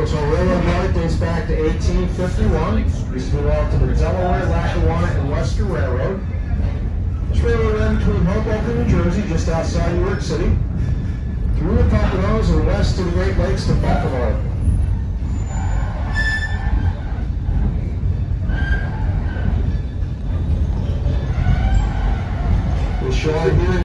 which O'Leary Miller dates back to 1851. This belonged to the Delaware, Lackawanna, and Western Railroad. This railroad ran between Hoboken, New Jersey, just outside New York City, through the Poconos and west to the Great Lakes to Buffalo. This show here